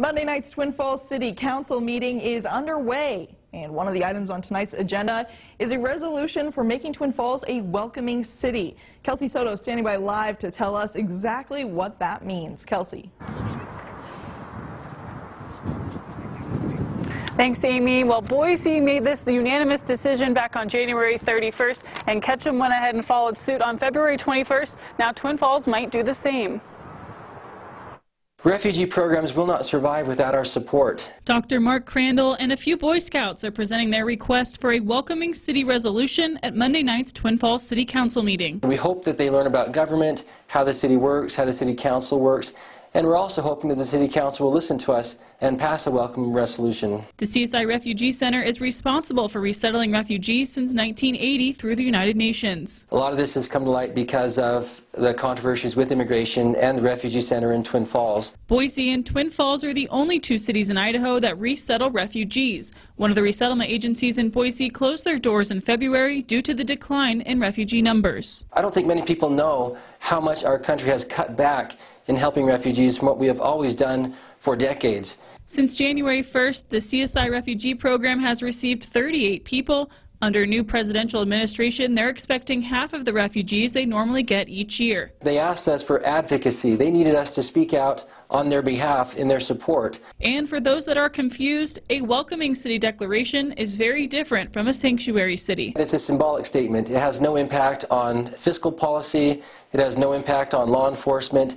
Monday night's Twin Falls City Council meeting is underway. And one of the items on tonight's agenda is a resolution for making Twin Falls a welcoming city. Kelsey Soto standing by live to tell us exactly what that means. Kelsey. Thanks, Amy. Well, Boise made this unanimous decision back on January 31st, and Ketchum went ahead and followed suit on February 21st. Now Twin Falls might do the same. Refugee programs will not survive without our support. Dr. Mark Crandall and a few Boy Scouts are presenting their request for a welcoming city resolution at Monday night's Twin Falls City Council meeting. We hope that they learn about government, how the city works, how the city council works, and we're also hoping that the City Council will listen to us and pass a welcome resolution. The CSI Refugee Center is responsible for resettling refugees since 1980 through the United Nations. A lot of this has come to light because of the controversies with immigration and the Refugee Center in Twin Falls. Boise and Twin Falls are the only two cities in Idaho that resettle refugees. One of the resettlement agencies in Boise closed their doors in February due to the decline in refugee numbers. I don't think many people know how much our country has cut back in helping refugees from what we have always done for decades. Since January 1st, the CSI Refugee Program has received 38 people. Under new presidential administration, they're expecting half of the refugees they normally get each year. They asked us for advocacy. They needed us to speak out on their behalf in their support. And for those that are confused, a welcoming city declaration is very different from a sanctuary city. It's a symbolic statement. It has no impact on fiscal policy. It has no impact on law enforcement.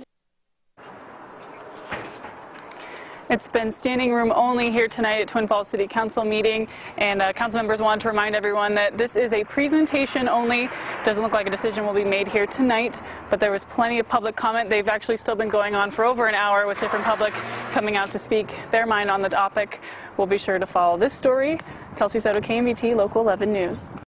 It's been standing room only here tonight at Twin Falls City Council meeting, and uh, council members want to remind everyone that this is a presentation only. Doesn't look like a decision will be made here tonight, but there was plenty of public comment. They've actually still been going on for over an hour with different public coming out to speak their mind on the topic. We'll be sure to follow this story. Kelsey Soto, KMVT Local 11 News.